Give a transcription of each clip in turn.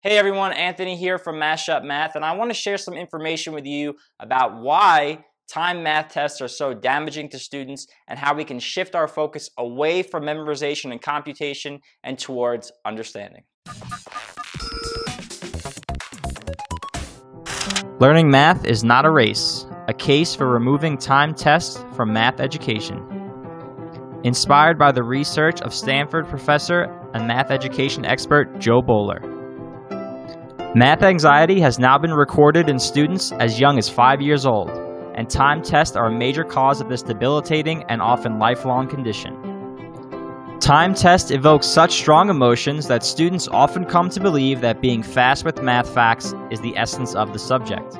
Hey everyone, Anthony here from Mashup Math, and I want to share some information with you about why time math tests are so damaging to students and how we can shift our focus away from memorization and computation and towards understanding. Learning math is not a race, a case for removing time tests from math education. Inspired by the research of Stanford professor and math education expert Jo Boaler. Math anxiety has now been recorded in students as young as five years old, and time tests are a major cause of this debilitating and often lifelong condition. Time tests evoke such strong emotions that students often come to believe that being fast with math facts is the essence of the subject.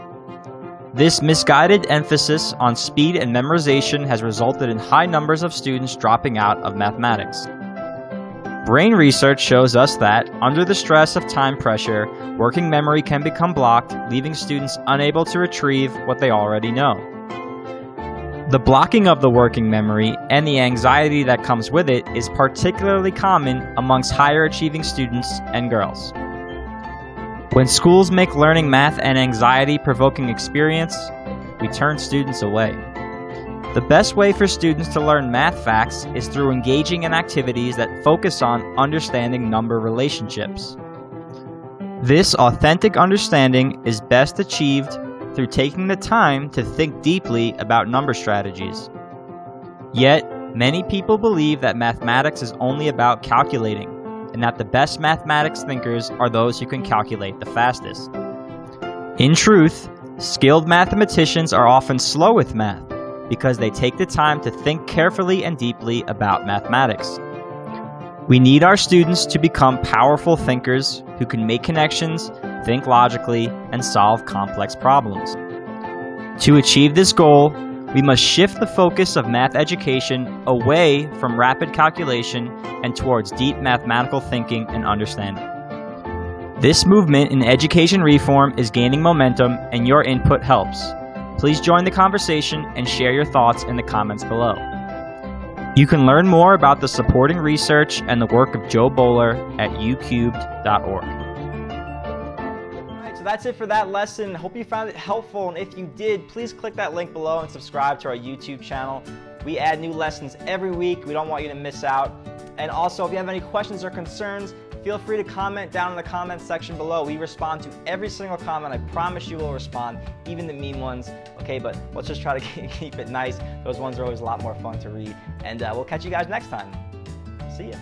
This misguided emphasis on speed and memorization has resulted in high numbers of students dropping out of mathematics. Brain research shows us that, under the stress of time pressure, working memory can become blocked, leaving students unable to retrieve what they already know. The blocking of the working memory and the anxiety that comes with it is particularly common amongst higher achieving students and girls. When schools make learning math an anxiety provoking experience, we turn students away. The best way for students to learn math facts is through engaging in activities that focus on understanding number relationships. This authentic understanding is best achieved through taking the time to think deeply about number strategies. Yet, many people believe that mathematics is only about calculating, and that the best mathematics thinkers are those who can calculate the fastest. In truth, skilled mathematicians are often slow with math because they take the time to think carefully and deeply about mathematics. We need our students to become powerful thinkers who can make connections, think logically, and solve complex problems. To achieve this goal, we must shift the focus of math education away from rapid calculation and towards deep mathematical thinking and understanding. This movement in education reform is gaining momentum, and your input helps. Please join the conversation and share your thoughts in the comments below. You can learn more about the supporting research and the work of Jo Boaler at youcubed.org. So that's it for that lesson. Hope you found it helpful, and if you did, please click that link below and subscribe to our YouTube channel. We add new lessons every week. We don't want you to miss out. And also, if you have any questions or concerns, feel free to comment down in the comments section below. We respond to every single comment. I promise you will respond, even the mean ones. Okay, but let's just try to keep it nice. Those ones are always a lot more fun to read. And uh, we'll catch you guys next time. See ya.